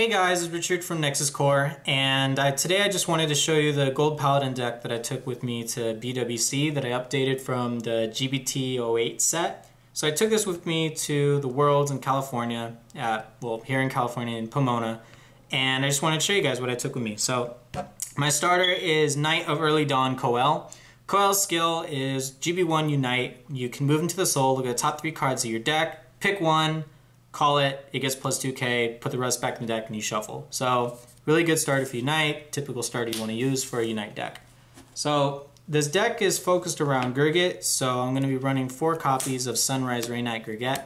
Hey guys, it's Richard from Nexus Corps, and I, today I just wanted to show you the Gold Paladin deck that I took with me to BWC that I updated from the GBT08 set. So I took this with me to the Worlds in California, at, well, here in California in Pomona, and I just wanted to show you guys what I took with me. So my starter is Knight of Early Dawn Coel. Coel's skill is GB1 Unite. You can move into the soul, look at the top three cards of your deck, pick one, call it, it gets plus 2k, put the rest back in the deck, and you shuffle. So really good starter for Unite, typical starter you want to use for a Unite deck. So this deck is focused around Gurguit, so I'm going to be running four copies of Sunrise Raynite Gurguit.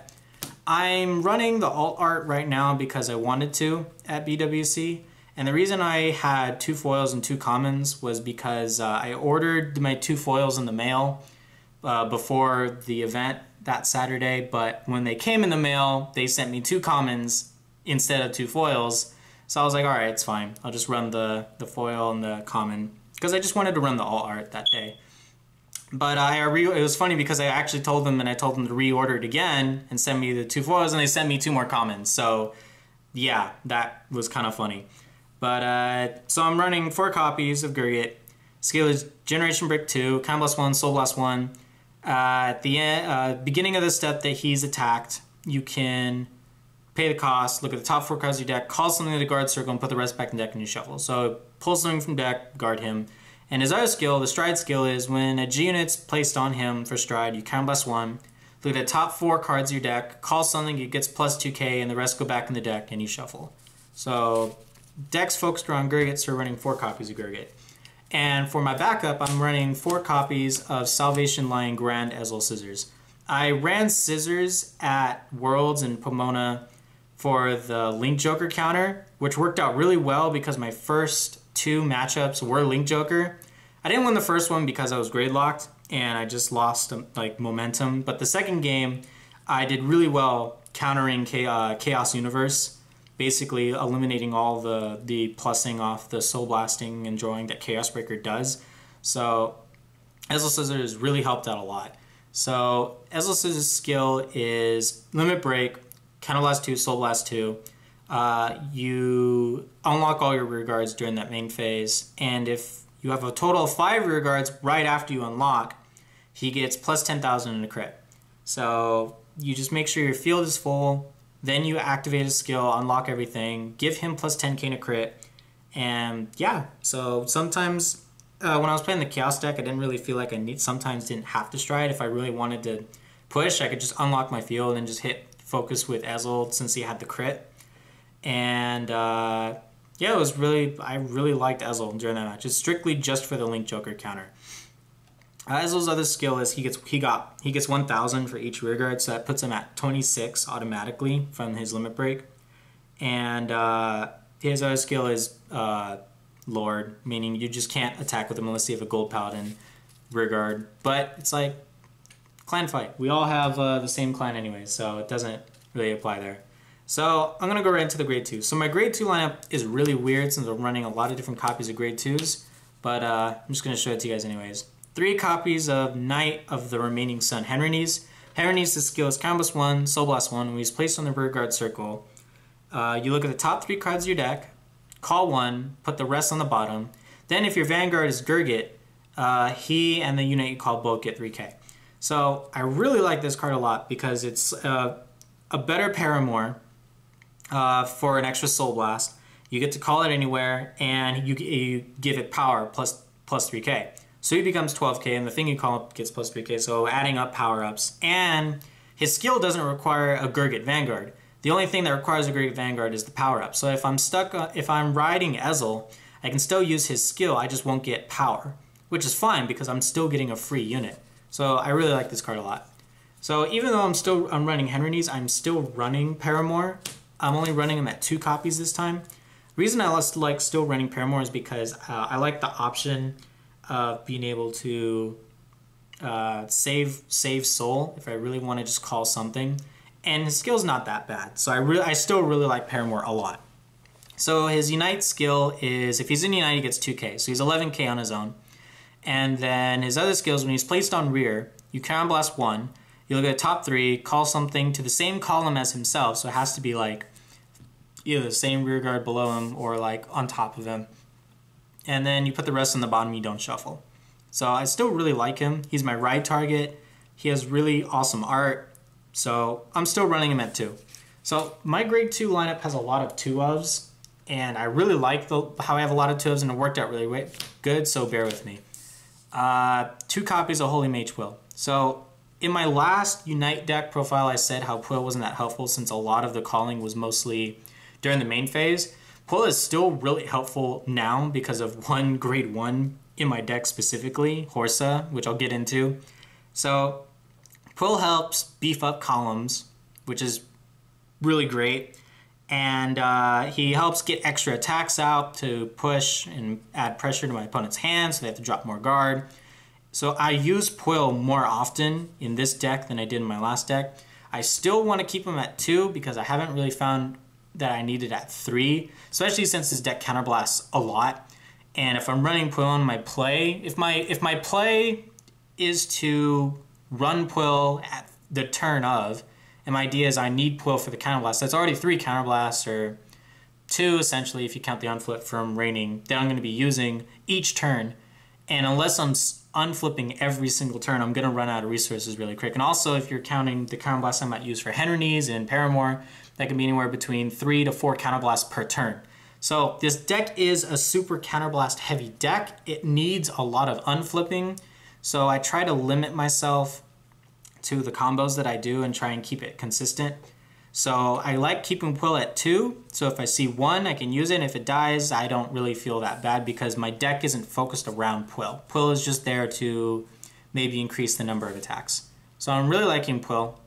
I'm running the alt art right now because I wanted to at BWC. And the reason I had two foils and two commons was because uh, I ordered my two foils in the mail uh, before the event that Saturday, but when they came in the mail, they sent me two commons instead of two foils. So I was like, all right, it's fine. I'll just run the, the foil and the common because I just wanted to run the all art that day. But I re- it was funny because I actually told them and I told them to reorder it again and send me the two foils and they sent me two more commons. So yeah, that was kind of funny. But uh, so I'm running four copies of Gurguit. Is Generation Break 2, Kind Blast 1, Soul Blast 1, uh, at the end, uh, beginning of the step that he's attacked, you can pay the cost, look at the top four cards of your deck, call something to the guard circle, and put the rest back in the deck and you shuffle. So pull something from deck, guard him. And his other skill, the stride skill, is when a G unit's placed on him for stride, you count bless one, look at the top four cards of your deck, call something, it gets plus 2k, and the rest go back in the deck and you shuffle. So decks focused around Gurguit, so running four copies of Gurguit. And for my backup, I'm running four copies of Salvation Lion Grand Ezel Scissors. I ran Scissors at Worlds in Pomona for the Link Joker counter, which worked out really well because my first two matchups were Link Joker. I didn't win the first one because I was grade locked and I just lost um, like momentum. But the second game, I did really well countering uh, Chaos Universe basically eliminating all the the plussing off the soul blasting and drawing that Chaos Breaker does. So Ezel Scissors really helped out a lot. So Ezel Scissors' skill is Limit Break, Counter Blast 2, Soul Blast 2. Uh, you unlock all your rear guards during that main phase, and if you have a total of five rear guards right after you unlock, he gets plus 10,000 in a crit. So you just make sure your field is full, then you activate a skill, unlock everything, give him plus 10k in a crit, and yeah. So sometimes uh, when I was playing the Chaos deck, I didn't really feel like I need. Sometimes didn't have to stride. If I really wanted to push, I could just unlock my field and just hit focus with Ezel since he had the crit. And uh, yeah, it was really I really liked Ezel during that match. It's strictly just for the Link Joker counter. Ezel's other skill is he gets he got he gets 1,000 for each rear guard, so that puts him at 26 automatically from his limit break. And uh, his other skill is uh, Lord, meaning you just can't attack with him unless you have a gold paladin rear guard. But it's like clan fight. We all have uh, the same clan anyway, so it doesn't really apply there. So I'm gonna go right into the grade two. So my grade two lineup is really weird since I'm running a lot of different copies of grade twos, but uh, I'm just gonna show it to you guys anyways three copies of Knight of the Remaining Sun. Henrinus Henrinus skill is Combos 1, Soul Blast 1. When he's placed on the rear guard circle, uh, you look at the top three cards of your deck, call one, put the rest on the bottom. Then if your Vanguard is Gurguit, uh, he and the unit you call both get 3k. So I really like this card a lot because it's uh, a better Perimore uh, for an extra Soul Blast. You get to call it anywhere, and you, you give it power plus plus 3k. So he becomes 12k, and the thing you call gets plus 3k, so adding up power-ups. And his skill doesn't require a Gurguit Vanguard. The only thing that requires a Gurguit Vanguard is the power-up. So if I'm stuck, uh, if I'm riding Ezel, I can still use his skill, I just won't get power. Which is fine, because I'm still getting a free unit. So I really like this card a lot. So even though I'm still I'm running Henrinus, I'm still running Perimore. I'm only running them at two copies this time. reason I like still running Perimore is because uh, I like the option of being able to uh, save save soul if I really want to just call something. And his skill's not that bad, so I really I still really like Perimore a lot. So his Unite skill is if he's in Unite he gets 2k, so he's 11k on his own. And then his other skills when he's placed on rear, you Counter Blast one. You look at top three, call something to the same column as himself, so it has to be like either the same rear guard below him or like on top of him. And then you put the rest on the bottom, you don't shuffle. So I still really like him. He's my ride target. He has really awesome art. So I'm still running him at two. So my grade two lineup has a lot of two ofs, and I really like the how I have a lot of two ofs, and it worked out really good. So bear with me. Uh, two copies of Holy Mage Pwyll. So in my last Unite deck profile, I said how Pwyll wasn't that helpful since a lot of the calling was mostly during the main phase. Pwyll is still really helpful now because of one grade one in my deck specifically, Holsa, which I'll get into. So Pwyll helps beef up columns, which is really great. And uh, he helps get extra attacks out to push and add pressure to my opponent's hand so they have to drop more guard. So I use Pwyll more often in this deck than I did in my last deck. I still want to keep him at 2 because I haven't really found that I needed at 3, especially since this deck counterblasts a lot. And if I'm running Pwyll on my play, if my if my play is to run Pwyll at the turn of, and my idea is I need Pwyll for the counterblast, that's already 3 counterblasts, or 2 essentially if you count the unflip from reigning, that I'm going to be using each turn. And unless I'm unflipping every single turn, I'm going to run out of resources really quick. And also, if you're counting the counterblast I might use for Henrinus and Perimore, that can be anywhere between three to four counterblasts per turn. So this deck is a super counterblast heavy deck. It needs a lot of unflipping. So I try to limit myself to the combos that I do and try and keep it consistent. So I like keeping Pwyll at two. So if I see one, I can use it. And if it dies, I don't really feel that bad because my deck isn't focused around Pwyll. Pwyll is just there to maybe increase the number of attacks. So I'm really liking Pwyll.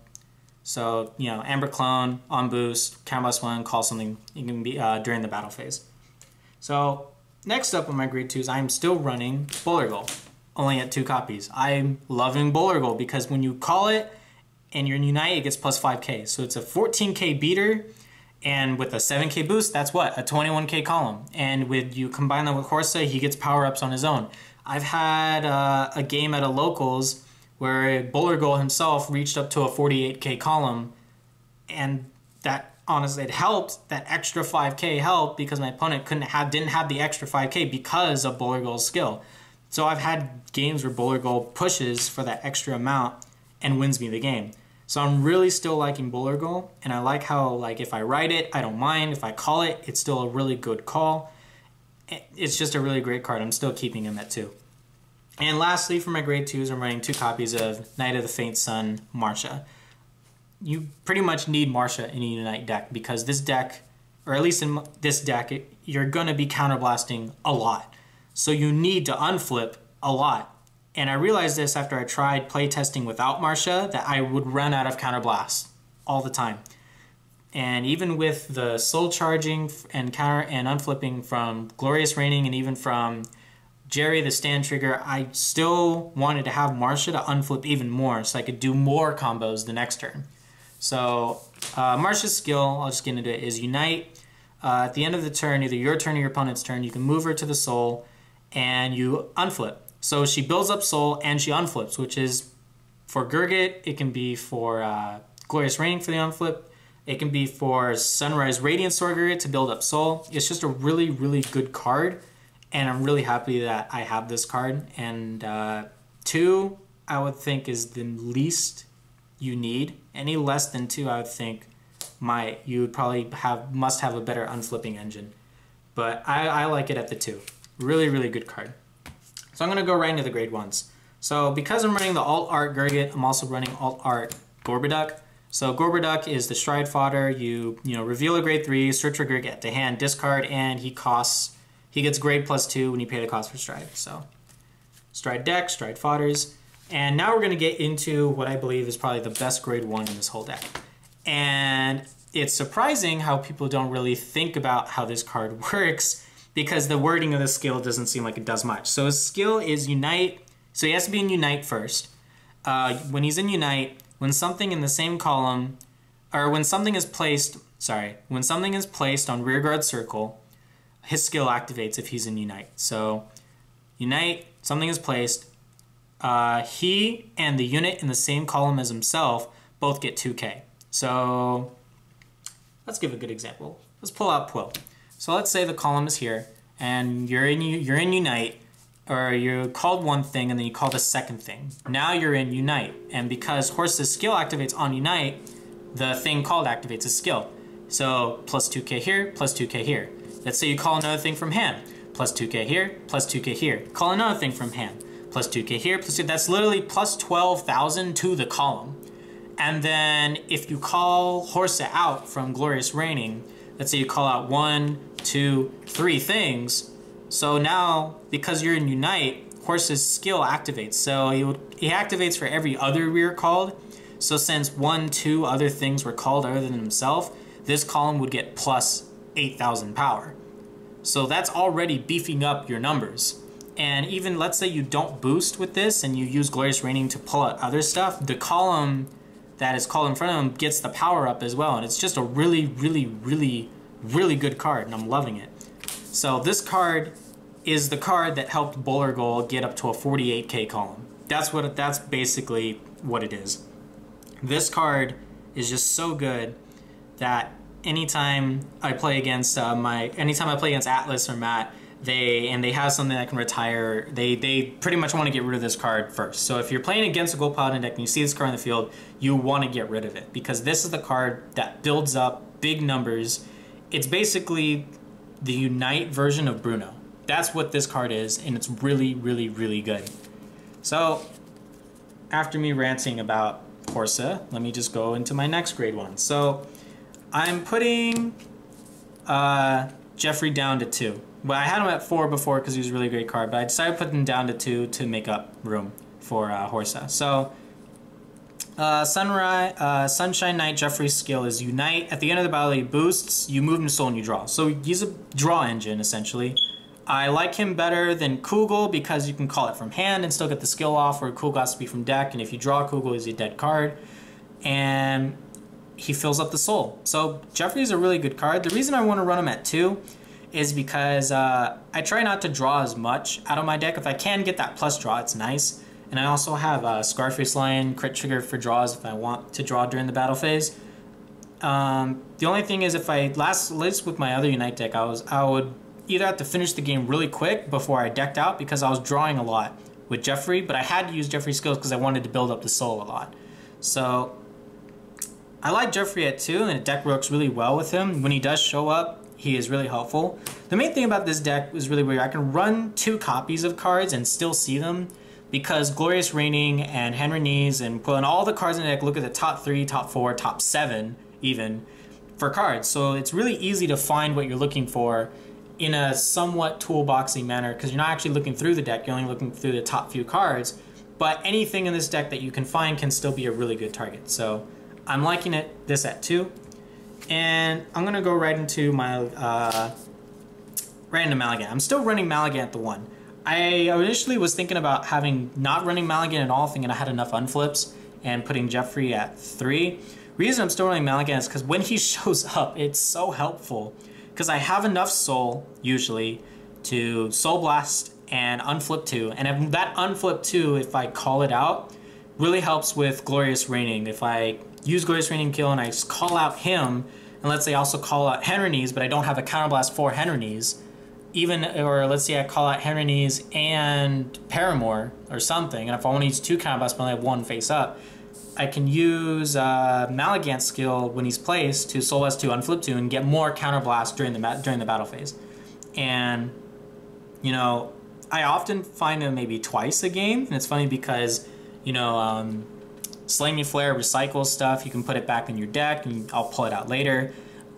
So, you know, Amber Clone, on boost, Counterblast 1, call something, you can be uh, during the battle phase. So, next up on my grade 2s, I'm still running Bullurgal, only at two copies. I'm loving Bullurgal because when you call it, and your Unite, it gets plus 5k. So it's a 14k beater, and with a 7k boost, that's what? A 21k column. And with you combine that with Holsa, he gets power-ups on his own. I've had uh, a game at a locals where Bullurgal himself reached up to a 48k column, and that honestly it helped. That extra 5k helped because my opponent couldn't have didn't have the extra 5k because of Bullurgal's skill. So I've had games where Bullurgal pushes for that extra amount and wins me the game. So I'm really still liking Bullurgal, and I like how like if I write it, I don't mind. If I call it, it's still a really good call. It's just a really great card. I'm still keeping him at two. And lastly, for my grade twos, I'm running two copies of Knight of the Faint Sun Marcia. You pretty much need Marcia in a Unite deck because this deck, or at least in this deck, you're going to be counterblasting a lot. So you need to unflip a lot and I realized this after I tried playtesting without Marcia that I would run out of counterblast all the time. And even with the soul charging and counter and unflipping from Glorious Reigning and even from Gerrie the stand trigger, I still wanted to have Marcia to unflip even more so I could do more combos the next turn. So uh, Marcia's skill, I'll just get into it, is Unite. Uh, at the end of the turn, either your turn or your opponent's turn, you can move her to the soul and you unflip. So she builds up soul and she unflips, which is for Gurguit, it can be for uh, Glorious Reigning for the unflip. It can be for Sunrise Radiant Sorcerer to build up soul. It's just a really, really good card. And I'm really happy that I have this card. And uh, two, I would think is the least you need. Any less than two, I would think my you would probably have must have a better unflipping engine. But I, I like it at the two. Really, really good card. So I'm going to go right into the grade ones. So because I'm running the alt art Gurguit, I'm also running alt art Gorboduc. So Gorboduc is the stride fodder. You you know reveal a grade three, search for Gurguit to hand, discard, and he costs he gets grade plus two when you pay the cost for stride. So stride deck, stride fodders. And now we're going to get into what I believe is probably the best grade one in this whole deck. And it's surprising how people don't really think about how this card works because the wording of the skill doesn't seem like it does much. So his skill is Unite. So he has to be in Unite first. Uh, when he's in Unite, when something in the same column, or when something is placed, sorry, when something is placed on rearguard circle, his skill activates if he's in Unite. So Unite, something is placed, uh, he and the unit in the same column as himself both get 2k. So let's give a good example. let's pull out Pwyll. So let's say the column is here, and you're in you're in Unite, or you called one thing and then you called a second thing. Now you're in Unite, and because Holsa's skill activates on Unite, the thing called activates a skill. So plus 2k here, plus 2k here. Let's say you call another thing from hand, plus 2k here, plus 2k here. Call another thing from hand, plus 2k here, plus 2k. that's literally plus 12,000 to the column. And then if you call Holsa out from Glorious Reigning, let's say you call out one, two, three things. So now, because you're in Unite, Holsa's skill activates. So he, would, he activates for every other rear called. So since one, two other things were called other than himself, this column would get plus 8,000 power. So that's already beefing up your numbers. And even let's say you don't boost with this and you use Glorious Reigning to pull out other stuff, the column that is called in front of him gets the power up as well. And it's just a really, really, really, really good card, and I'm loving it. So this card is the card that helped Bullurgal get up to a 48k column. That's what that's basically what it is. This card is just so good that anytime I play against uh, my anytime I play against Atlas or Matt, they and they have something that can retire, they they pretty much want to get rid of this card first. So if you're playing against a Gold Paladin deck and you see this card in the field, you want to get rid of it because this is the card that builds up big numbers. It's basically the Unite version of Bruno. That's what this card is, and it's really, really, really good. So after me ranting about Holsa, let me just go into my next grade one. So I'm putting uh, Jeffry down to two. Well, I had him at four before because he was a really great card, but I decided to put him down to two to make up room for uh, Horsa. So, uh, Sunrise, uh, Sunshine Knight Jeffry's skill is Unite. At the end of the battle, he boosts, you move him to soul and you draw. So he's a draw engine, essentially. I like him better than Kugel because you can call it from hand and still get the skill off, where Kugel has to be from deck, and if you draw Kugel, he's a dead card. And he fills up the soul. So Jeffry is a really good card. The reason I want to run him at two is because uh, I try not to draw as much out of my deck. If I can get that plus draw, it's nice. And I also have a Scarface Lion crit trigger for draws if I want to draw during the battle phase. Um, the only thing is if I last list with my other Unite deck, I was I would either have to finish the game really quick before I decked out because I was drawing a lot with Jeffry, but I had to use Jeffry's skills because I wanted to build up the soul a lot. So I like Jeffry at 2, and the deck works really well with him. When he does show up, he is really helpful. The main thing about this deck is really weird. I can run two copies of cards and still see them because Glorious Reigning and Henrinus and pulling all the cards in the deck look at the top 3, top 4, top 7 even for cards. So it's really easy to find what you're looking for in a somewhat toolboxy manner because you're not actually looking through the deck, you're only looking through the top few cards. But anything in this deck that you can find can still be a really good target. So I'm liking it this at 2. And I'm going to go right into my uh, right Malegant. I'm still running Malegant at the 1. I initially was thinking about having not running Malegant at all, thinking I had enough unflips, and putting Jeffry at 3. Reason I'm still running Malegant is because when he shows up, it's so helpful. Because I have enough soul, usually, to Soul Blast and Unflip 2. And if that Unflip 2, if I call it out, really helps with Glorious Reigning. If I use Glorious Reigning Kill and I call out him, and let's say I also call out Henrinus, but I don't have a counterblast for Henrinus, even, or let's say I call out Henrinus and Perimore or something, and if I only use two counterblasts but only have one face up, I can use uh, Malegant's skill when he's placed to Soul S2 Unflip 2 and get more counterblast during the during the battle phase. And, you know, I often find him maybe twice a game, and it's funny because, you know, um, Sleimy Flare recycles stuff. You can put it back in your deck, and I'll pull it out later.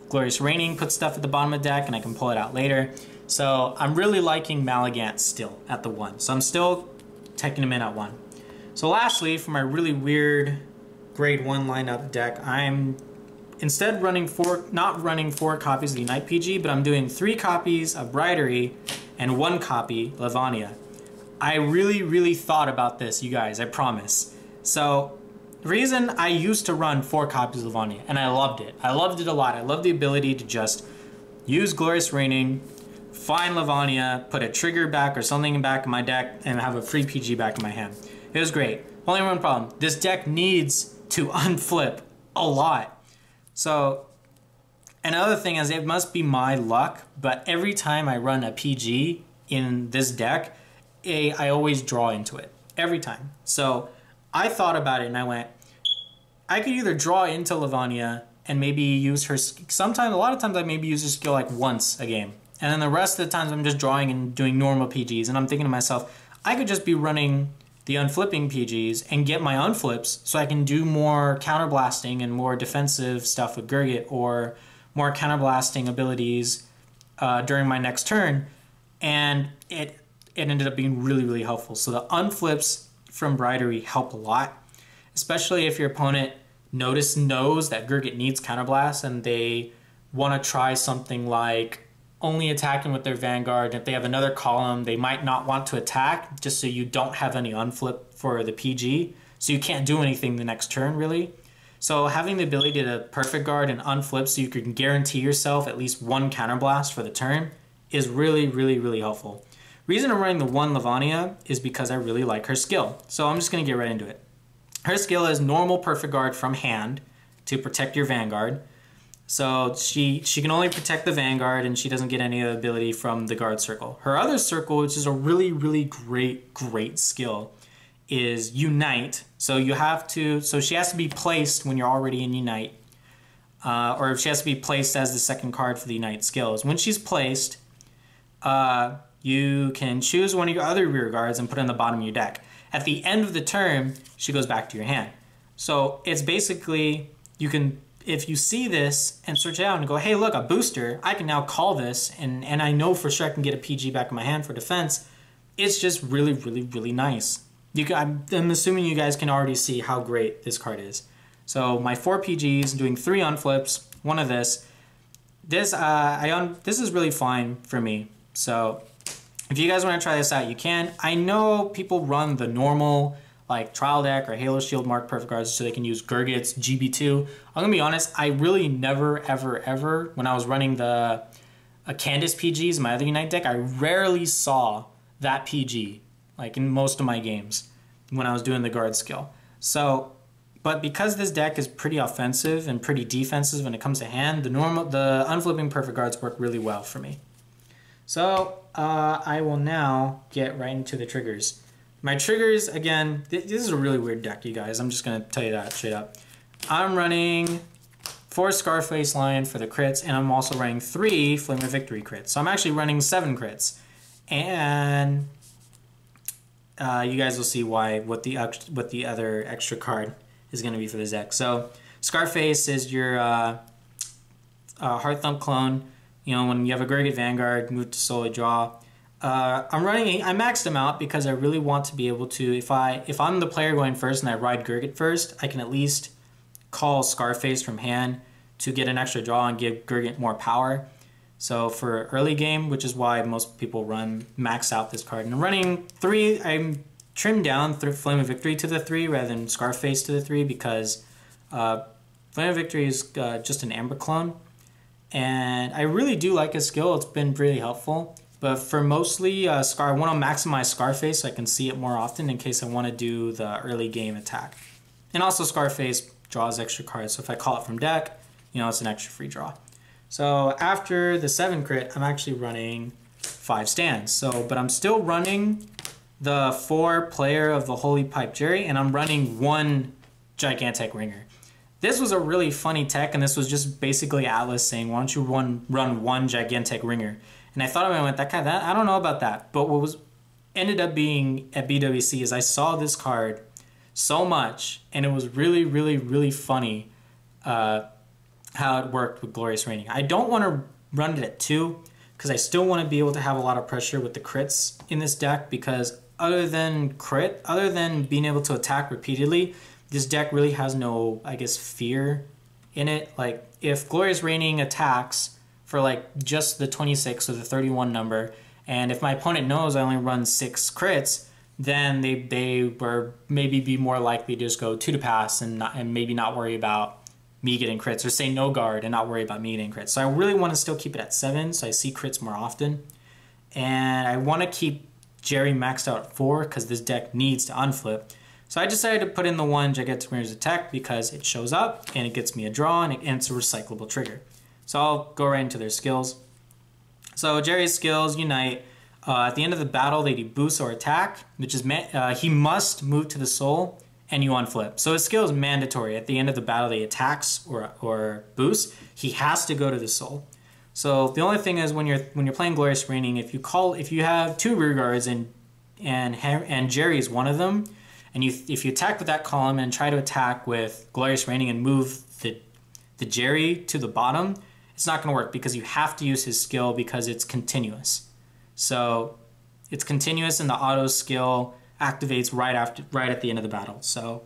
Glorious Reigning puts stuff at the bottom of the deck, and I can pull it out later. So I'm really liking Malegant still at the 1. So I'm still taking him in at 1. So lastly, for my really weird grade 1 lineup deck, I'm instead running four, not running four copies of the Unite PG, but I'm doing three copies of Breyderi and one copy Lavinia. I really, really thought about this, you guys, I promise. So the reason I used to run four copies of Lavinia, and I loved it. I loved it a lot. I loved the ability to just use Glorious Reigning, find Lavinia, put a trigger back or something back in my deck, and have a free PG back in my hand. It was great. Only one problem. This deck needs to unflip a lot. So Another thing is it must be my luck, but every time I run a PG in this deck, a, I always draw into it. Every time. So I thought about it and I went, I could either draw into Lavinia and maybe use her, sometimes, a lot of times I maybe use her skill like once a game. And then the rest of the times I'm just drawing and doing normal PGs. And I'm thinking to myself, I could just be running the unflipping PGs and get my unflips so I can do more counterblasting and more defensive stuff with Gurguit or more counterblasting abilities uh, during my next turn. And it it ended up being really, really helpful. So the unflips from Breyderi help a lot, especially if your opponent notice knows that Gurguit needs counterblast and they want to try something like only attacking with their vanguard. If they have another column, they might not want to attack just so you don't have any unflip for the PG. So you can't do anything the next turn really. So having the ability to perfect guard and unflip so you can guarantee yourself at least one counterblast for the turn is really, really, really helpful. Reason I'm running the one Lavinia is because I really like her skill. So I'm just gonna get right into it. Her skill is normal perfect guard from hand to protect your vanguard. So she she can only protect the vanguard and she doesn't get any ability from the guard circle. Her other circle, which is a really really great great skill, is unite. So you have to so she has to be placed when you're already in unite, uh, or if she has to be placed as the second card for the unite skills. When she's placed, uh, you can choose one of your other rear guards and put it on the bottom of your deck. At the end of the turn, she goes back to your hand. So it's basically you can if you see this and search it out and go, hey, look, a booster, I can now call this, and, and I know for sure I can get a PG back in my hand for defense, it's just really, really, really nice. You can, I'm, I'm assuming you guys can already see how great this card is. So my four PGs, doing three on flips, one of this. This, uh, I un this is really fine for me. So if you guys want to try this out, you can. I know people run the normal like Trial Deck or Halo Shield Mark Perfect Guards so they can use Gurguit's GB2. I'm gonna be honest, I really never, ever, ever, when I was running the uh, Candace PGs, my other Unite deck, I rarely saw that PG, like in most of my games when I was doing the guard skill. So, but because this deck is pretty offensive and pretty defensive when it comes to hand, the normal, the unflipping perfect guards work really well for me. So uh, I will now get right into the triggers. My triggers, again, th this is a really weird deck, you guys. I'm just going to tell you that straight up. I'm running four Scarface Lion for the crits, and I'm also running three Flame of Victory crits. So I'm actually running seven crits. And uh, you guys will see why, what the, what the other extra card is going to be for this deck. So Scarface is your uh, uh, Heart Thump clone. You know, when you have a Gurguit Vanguard, move to solely draw. Uh, I'm running. I maxed them out because I really want to be able to. If I if I'm the player going first and I ride Gurguit first, I can at least call Scarface from hand to get an extra draw and give Gurguit more power. So for early game, which is why most people run max out this card. And I'm running three. I'm trimmed down Flame of Victory to the three rather than Scarface to the three because uh, Flame of Victory is uh, just an Amber clone, and I really do like his skill. It's been really helpful. But for mostly uh, Scar, I want to maximize Scarface so I can see it more often in case I want to do the early game attack. And also Scarface draws extra cards, so if I call it from deck, you know, it's an extra free draw. So after the 7 crit, I'm actually running 5 stands. So, but I'm still running the 4 player of the Holy Pipe Gerrie, and I'm running one Gigantech Ringer. This was a really funny tech, and this was just basically Atlas saying, why don't you run, run one Gigantech Ringer? And I thought I went, that kind of, that, I don't know about that. But what was ended up being at BWC is I saw this card so much, and it was really, really, really funny uh, how it worked with Glorious Reigning. I don't want to run it at two because I still want to be able to have a lot of pressure with the crits in this deck because other than crit, other than being able to attack repeatedly, this deck really has no, I guess, fear in it. Like, if Glorious Reigning attacks, for like just the 26 or the 31 number. And if my opponent knows I only run six crits, then they, they were maybe be more likely to just go two to pass and, not, and maybe not worry about me getting crits or say no guard and not worry about me getting crits. So I really want to still keep it at seven so I see crits more often. And I want to keep Gerrie maxed out at four because this deck needs to unflip. So I decided to put in the one Gigantic Mirror's Attack because it shows up and it gets me a draw and, it, and it's a recyclable trigger. So I'll go right into their skills. So Gerrie's skills unite. Uh, at the end of the battle, they do boost or attack, which is uh, he must move to the soul and you unflip. So his skill is mandatory. At the end of the battle, he attacks or or boosts. He has to go to the soul. So the only thing is when you're when you're playing Glorious Reigning, if you call if you have two rear guards and and and Gerrie is one of them, and you if you attack with that column and try to attack with Glorious Reigning and move the the Gerrie to the bottom, it's not going to work because you have to use his skill because it's continuous. So it's continuous and the auto skill activates right after right at the end of the battle. So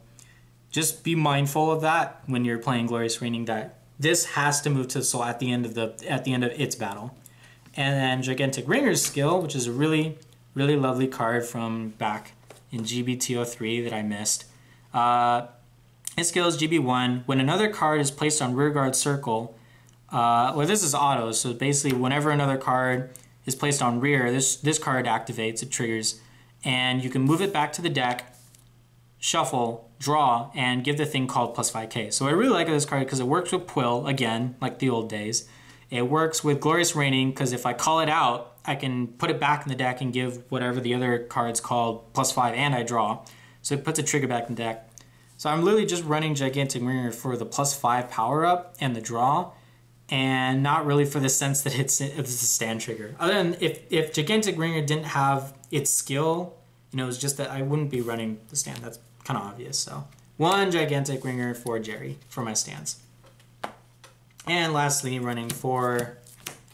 just be mindful of that when you're playing Glorious Reigning that this has to move to the soul at the end of the at the end of its battle. And then Gigantech Ringer's skill, which is a really, really lovely card from back in GBT03 that I missed. Uh, skill is GB1. When another card is placed on rearguard circle, uh, well, this is auto, so basically whenever another card is placed on rear, this, this card activates, it triggers, and you can move it back to the deck, shuffle, draw, and give the thing called plus 5k. So I really like this card because it works with Pwyll, again, like the old days. It works with Glorious Reigning because if I call it out, I can put it back in the deck and give whatever the other card's called plus 5 and I draw. So it puts a trigger back in the deck. So I'm literally just running Gigantech Ringer for the plus 5 power up and the draw and not really for the sense that it's, it's a stand trigger. Other than if, if Gigantech Ringer didn't have its skill, you know, it's just that I wouldn't be running the stand. That's kind of obvious. So one Gigantech Ringer for Gerrie for my stands. And lastly, running four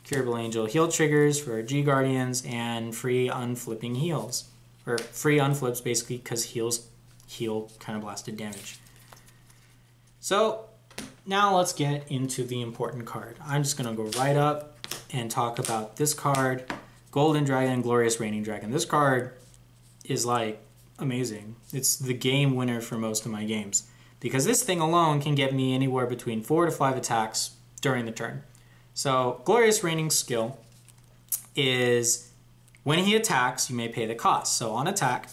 Curable Angel heal triggers for G Guardians and free unflipping heals. Or free unflips basically because heals heal kind of blasted damage. So now let's get into the important card. I'm just going to go right up and talk about this card, Golden Dragon, Glorious Reigning Dragon. This card is like amazing. It's the game winner for most of my games because this thing alone can get me anywhere between four to five attacks during the turn. So Glorious Reigning skill is when he attacks, you may pay the cost. So on attack,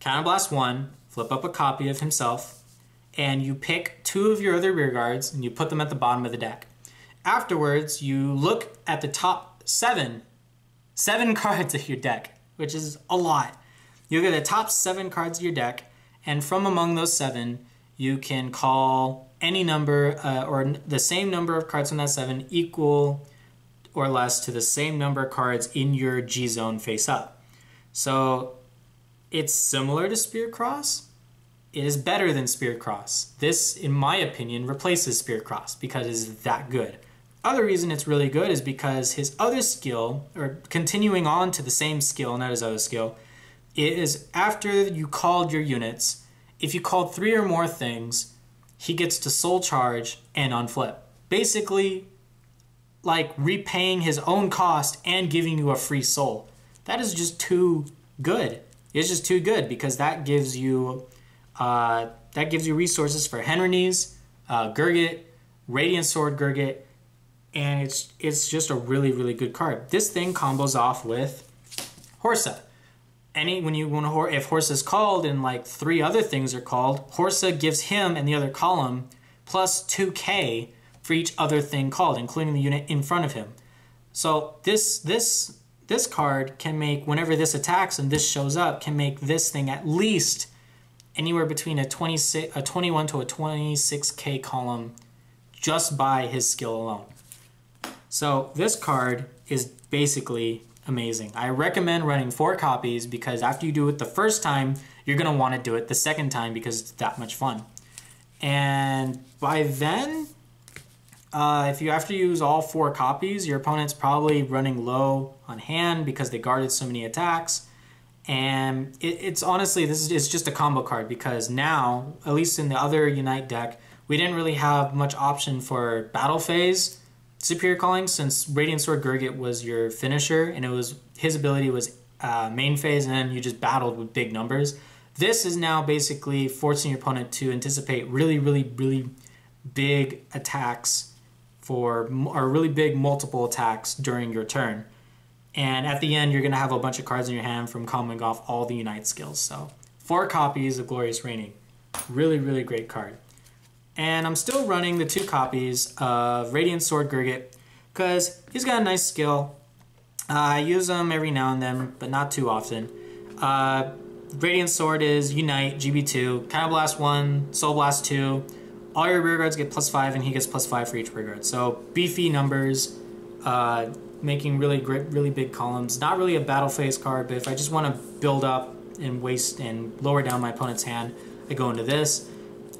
Counterblast 1, flip up a copy of himself, and you pick two of your other rear guards and you put them at the bottom of the deck. Afterwards, you look at the top seven, seven cards of your deck, which is a lot. You look at the top seven cards of your deck, and from among those seven, you can call any number uh, or the same number of cards from that seven equal or less to the same number of cards in your G zone face up. So it's similar to Spirit Cross, it is better than Spirit Cross. This, in my opinion, replaces Spirit Cross because it's that good. Other reason it's really good is because his other skill, or continuing on to the same skill, not his other skill, is after you called your units, if you called three or more things, he gets to soul charge and unflip. Basically, like repaying his own cost and giving you a free soul. That is just too good. It's just too good because that gives you uh, that gives you resources for Henrinus, uh, Gurguit, Radiant Sword Gurguit, and it's it's just a really really good card. This thing combos off with Holsa. Any when you want to if Holsa is called and like three other things are called, Holsa gives him and the other column plus 2k for each other thing called, including the unit in front of him. So this this this card can make whenever this attacks and this shows up can make this thing at least anywhere between a 26, a 21 to a 26k column just by his skill alone. So this card is basically amazing. I recommend running four copies because after you do it the first time, you're gonna want to do it the second time because it's that much fun. And by then, uh, if you have to use all four copies, your opponent's probably running low on hand because they guarded so many attacks and it, it's honestly this is it's just a combo card because now at least in the other unite deck we didn't really have much option for battle phase superior calling since radiant sword gurguit was your finisher and it was his ability was uh, main phase and then you just battled with big numbers this is now basically forcing your opponent to anticipate really really really big attacks for or really big multiple attacks during your turn and at the end, you're going to have a bunch of cards in your hand from coming off all the Unite skills. So four copies of Glorious Reigning. Really, really great card. And I'm still running the two copies of Radiant Sword Gurguit because he's got a nice skill. Uh, I use him every now and then, but not too often. Uh, Radiant Sword is Unite, GB2, Counter Blast 1, Soul Blast 2. All your rear guards get plus 5, and he gets plus 5 for each rear guard. So beefy numbers, uh, making really great, really big columns. Not really a battle phase card, but if I just want to build up and waste and lower down my opponent's hand, I go into this.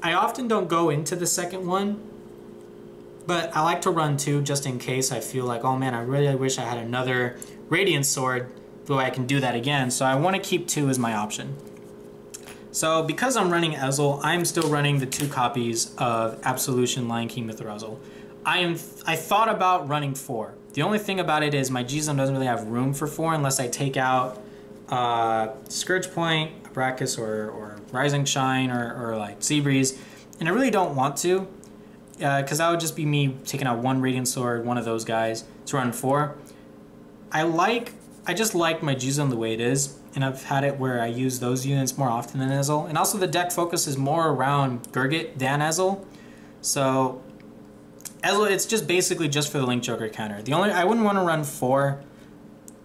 I often don't go into the second one, but I like to run two just in case I feel like, oh man, I really wish I had another Radiant Sword though I can do that again. So I want to keep two as my option. So because I'm running Ezel, I'm still running the two copies of Absolution Lion King Mithril Ezel. I am I thought about running four. The only thing about it is my G zone doesn't really have room for four unless I take out uh, Scourge Point, Ebraucus, or, or Rising Shine, or, or like Sea Breeze. And I really don't want to, because uh, that would just be me taking out one Radiant Sword, one of those guys, to run four. I like I just like my G-Zone the way it is, and I've had it where I use those units more often than Ezel. And also the deck focuses more around Gurguit than Ezel. So Ezel, it's just basically just for the Link Joker counter. The only I wouldn't want to run four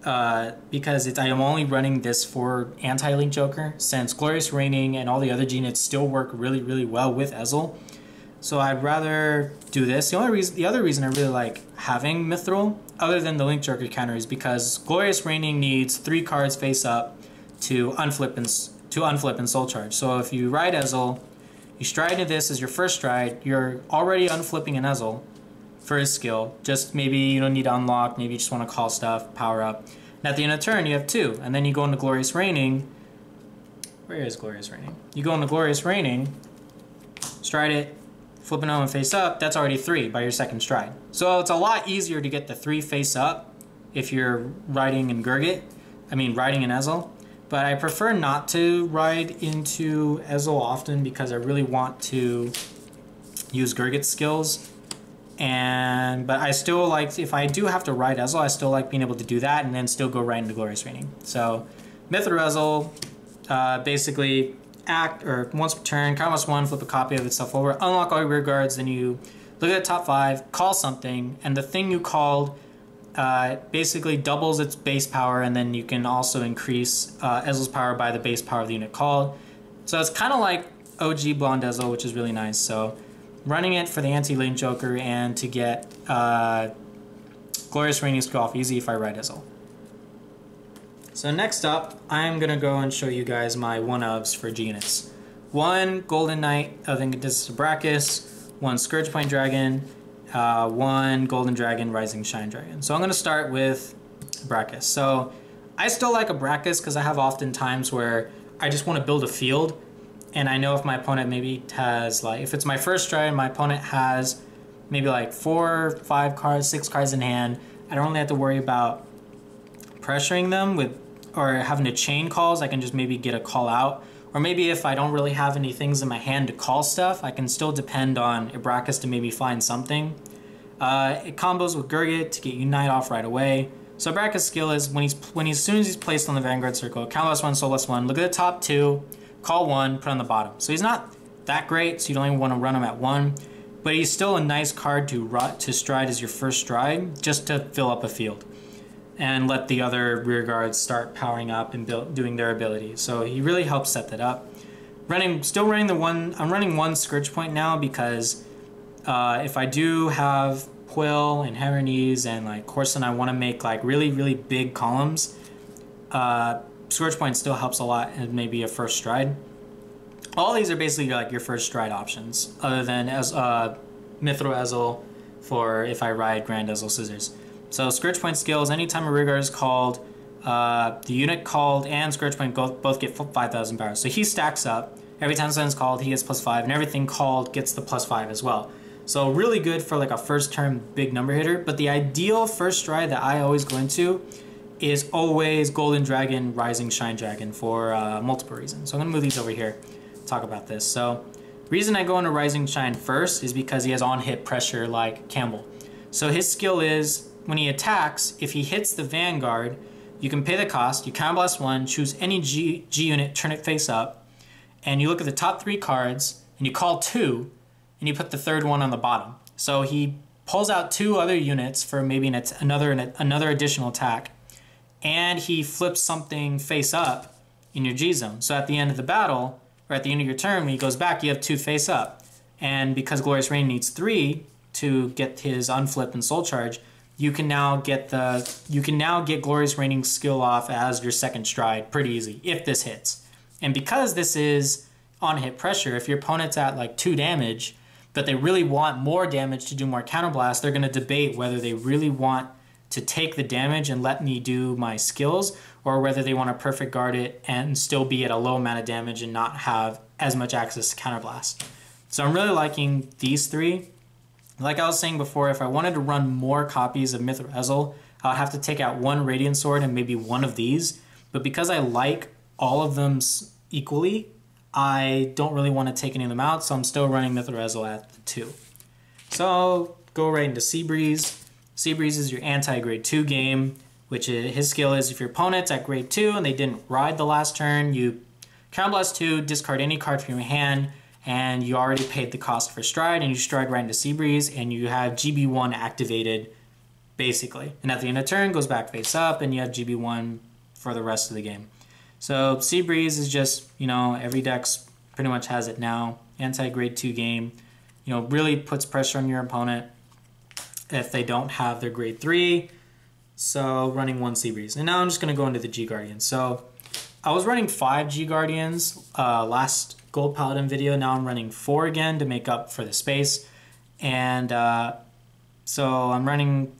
uh, because it's, I am only running this for anti-Link Joker since Glorious Reigning and all the other units still work really, really well with Ezel. So I'd rather do this. The only reason, the other reason I really like having Mithril, other than the Link Joker counter, is because Glorious Reigning needs three cards face up to unflip and to unflip and Soul Charge. So if you ride Ezel, you stride into this as your first stride, you're already unflipping an Ezel for his skill. Just maybe you don't need to unlock, maybe you just want to call stuff, power up. And at the end of the turn, you have two, and then you go into Glorious Reigning. Where is Glorious Reigning? You go into Glorious Reigning, stride it, flipping them face up, that's already three by your second stride. So it's a lot easier to get the three face up if you're riding in Gurguit, I mean riding in Ezel. But I prefer not to ride into Ezel often because I really want to use Gurguit skills. And but I still like if I do have to ride Ezel, I still like being able to do that and then still go right into Glorious Reigning. So Mithril Ezel, uh, basically act or once per turn, count one, flip a copy of itself over, unlock all your rear guards, then you look at the top five, call something, and the thing you called uh, basically doubles its base power, and then you can also increase uh, Ezel's power by the base power of the unit called. So it's kind of like OG Blonde Ezel, which is really nice. So running it for the anti-Link Joker and to get uh, Glorious Reigning go off easy if I ride Ezel. So next up, I'm going to go and show you guys my one-ofs for G units. One Golden Knight of Incandescence Ebraucus, one Scourge Point Dragon, uh, one Golden Dragon Rising Shine Dragon. So I'm going to start with Ebraucus. So I still like a Ebraucus because I have often times where I just want to build a field and I know if my opponent maybe has like, if it's my first draw and my opponent has maybe like four, five cards, six cards in hand, I don't really have to worry about pressuring them with or having to chain calls, I can just maybe get a call out. Or maybe if I don't really have any things in my hand to call stuff, I can still depend on Ebraucus to maybe find something. Uh, it combos with Gurguit to get Unite off right away. So Ebraucus' skill is when he's when he's as soon as he's placed on the Vanguard Circle, count less one, soul less one. Look at the top two, call one, put on the bottom. So he's not that great, so you don't even want to run him at one, but he's still a nice card to to stride as your first stride, just to fill up a field and let the other rear guards start powering up and build, doing their abilities. So he really helps set that up. Running, still running the one, I'm running one Scourge Point now because uh, if I do have Pwyll and Henrinus and like Holsa, I want to make like really, really big columns. Uh, Scourge Point still helps a lot and maybe a first stride. All these are basically like your first stride options, other than as uh, Mithril Ezel for if I ride Grand Ezel Scissors. So Scourge Point skills, anytime a rear is called, uh, the unit called and Scourge Point both get 5,000 power. So he stacks up. Every time something's called, he gets plus 5, and everything called gets the plus 5 as well. So really good for like a first turn big number hitter. But the ideal first stride that I always go into is always Golden Dragon, Rising Shine Dragon for uh, multiple reasons. So I'm gonna move these over here, talk about this. So reason I go into Rising Shine first is because he has on hit pressure like Campbell. So his skill is when he attacks, if he hits the Vanguard, you can pay the cost, you counter blast one, choose any G, G unit, turn it face up, and you look at the top three cards, and you call two, and you put the third one on the bottom. So he pulls out two other units for maybe an, another another additional attack, and he flips something face up in your G zone. So at the end of the battle, or at the end of your turn, when he goes back, you have two face up. And because Glorious Reign needs three to get his unflip and soul charge, you can now get the you can now get Glorious Reigning skill off as your second stride pretty easy if this hits. And because this is on hit pressure, if your opponent's at like two damage, but they really want more damage to do more counterblast, they're going to debate whether they really want to take the damage and let me do my skills, or whether they want to perfect guard it and still be at a low amount of damage and not have as much access to counterblast. So I'm really liking these three. Like I was saying before, if I wanted to run more copies of Mithril, I'll have to take out one Radiant Sword and maybe one of these. But because I like all of them equally, I don't really want to take any of them out, so I'm still running Mithril at the 2. So I'll go right into Seabreeze. Seabreeze is your anti-grade 2 game, which is, his skill is if your opponent's at grade 2 and they didn't ride the last turn, you Counterblast 2, discard any card from your hand, and you already paid the cost for Stride, and you stride right into Seabreeze, and you have GB1 activated, basically. And at the end of turn, goes back face up, and you have GB1 for the rest of the game. So Seabreeze is just, you know, every deck's pretty much has it now. Anti-grade 2 game. You know, really puts pressure on your opponent if they don't have their grade 3. So running one Seabreeze. And now I'm just to go into the G Guardian. So I was running five G Guardians uh, last Gold Paladin video. Now I'm running four again to make up for the space. And uh, so I'm running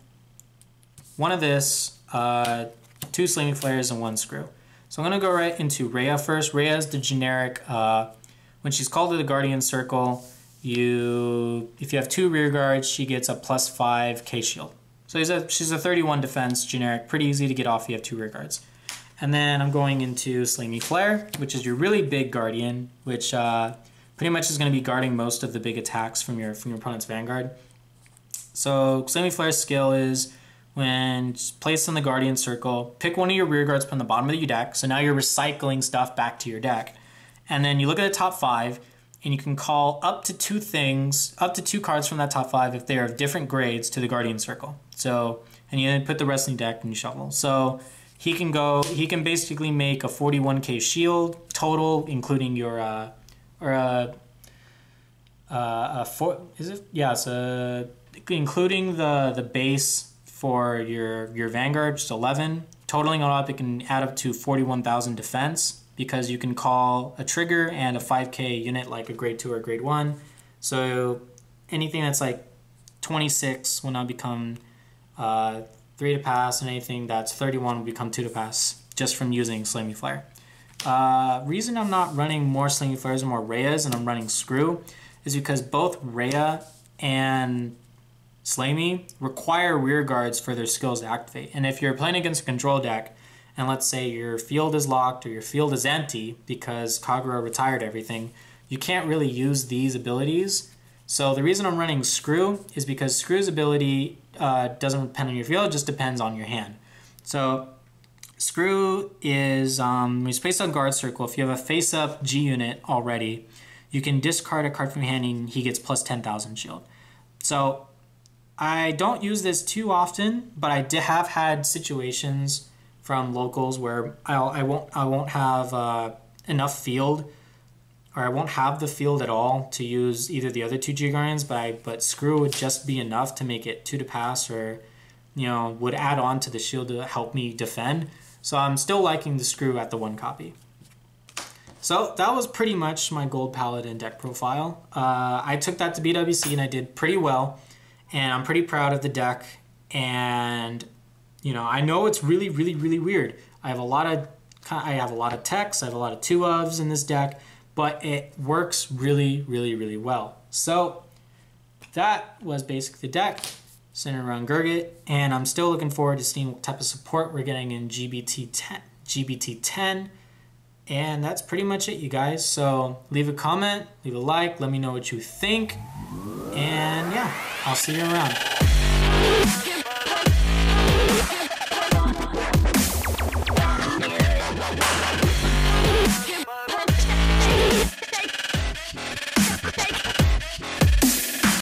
one of this, uh, two Sleimy Flares, and one Scryew. So I'm to go right into Reia first. Reia is the generic, uh, when she's called to the Guardian Circle, you if you have two rear guards, she gets a plus 5 K shield. So a, she's a 31 defense generic, pretty easy to get off if you have two rear guards. And then I'm going into Sleimy Flare, which is your really big Guardian, which uh, pretty much is going to be guarding most of the big attacks from your from your opponent's Vanguard. So Sleimy Flare's skill is when placed in the Guardian Circle, pick one of your rear guards from the bottom of your deck. So now you're recycling stuff back to your deck. And then you look at the top five, and you can call up to two things, up to two cards from that top five if they are of different grades to the Guardian Circle. So, and you then put the rest in the deck and you shuffle. So he can go, he can basically make a 41k shield total, including your, uh, or uh, uh, a four, is it? Yeah, a, including the, the base for your your Vanguard, just 11. Totaling it up, it can add up to 41,000 defense because you can call a trigger and a 5k unit like a grade 2 or grade 1. So anything that's like 26 will now become uh, 3 to pass, and anything that's 31 will become 2 to pass just from using Sleimy Flare. Uh, reason I'm not running more Sleimy Flares and more Reias and I'm running Scryew is because both Reia and Sleimy require rear guards for their skills to activate. And if you're playing against a control deck, and let's say your field is locked or your field is empty because Kagero retired everything, you can't really use these abilities. So the reason I'm running Scryew is because Scryew's ability uh, doesn't depend on your field, it just depends on your hand. So Scryew is, um, when placed on guard circle, if you have a face-up G unit already, you can discard a card from your hand and he gets plus 10,000 shield. So I don't use this too often, but I did have had situations from locals where I'll, I won't I won't have uh, enough field, or I won't have the field at all to use either the other two G Guardians, but I but Scryew would just be enough to make it two to pass, or you know would add on to the shield to help me defend. So I'm still liking the Scryew at the one copy. So that was pretty much my Gold Paladin deck profile. Uh, I took that to BWC and I did pretty well and I'm pretty proud of the deck. And you know, I know it's really, really, really weird. I have a lot of I have a lot of techs, I have a lot of two ofs in this deck, but it works really, really, really well. So that was basically the deck centered around Gurguit, and I'm still looking forward to seeing what type of support we're getting in GBT 10. GBT 10. And that's pretty much it, you guys. So leave a comment, leave a like, let me know what you think. And yeah, I'll see you around.